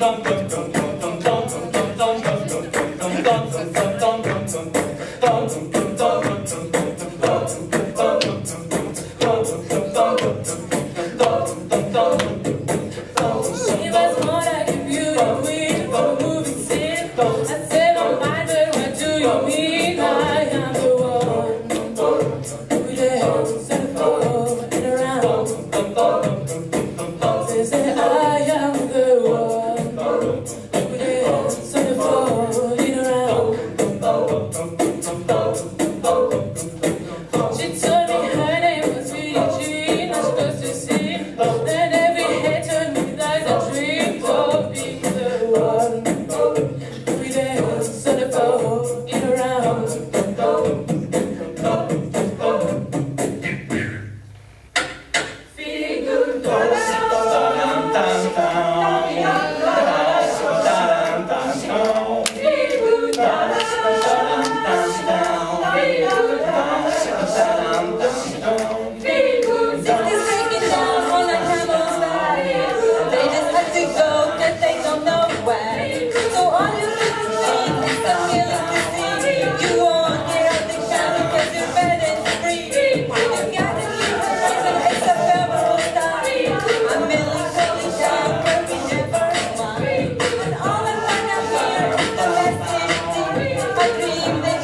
dum dum dum J'ai dream